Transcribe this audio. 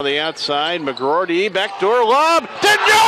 On the outside, McGrory backdoor lob Daniel!